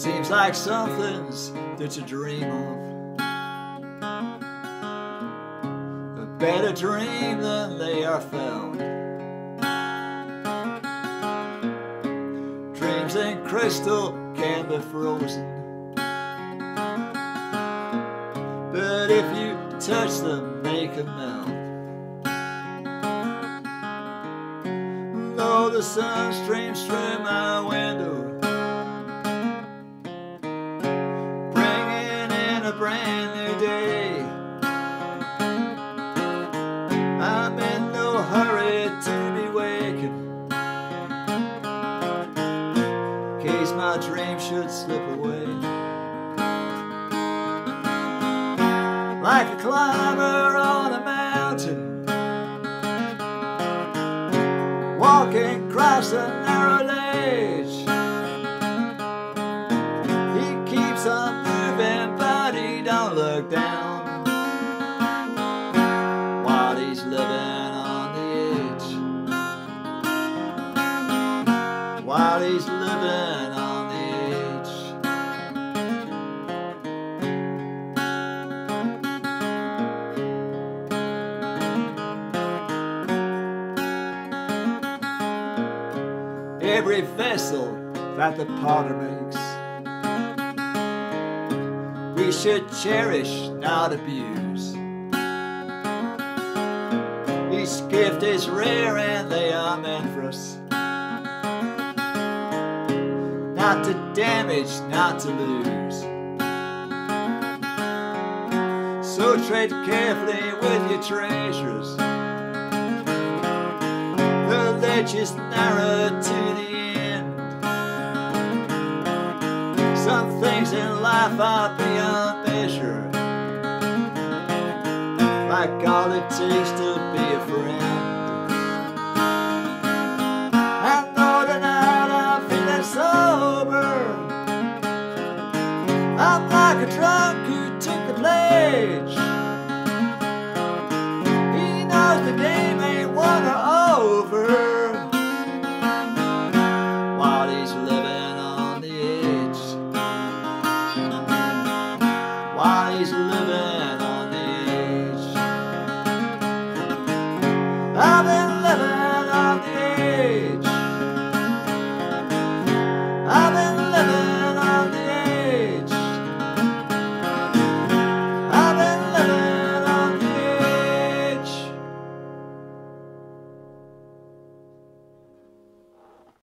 Seems like something's that you dream of. A better dream than they are found. Dreams in crystal can be frozen. But if you touch them, they can melt. The sun streams through my window, brand new day. I'm in no hurry to be waking, in case my dream should slip away. Like a climber on a mountain. walking across a narrow don't look down. While he's living on the edge. While he's living on the edge. every vessel that the potter makes. We should cherish, not abuse. Each gift is rare and they are meant for us. Not to damage, not to lose. So tread carefully with your treasures. The ledge is narrow to the In life are beyond measure. Like all it takes to be a friend. I know tonight I'm feeling sober. I'm like a drunk who took the pledge. he's living on the edge. I've been living on the edge.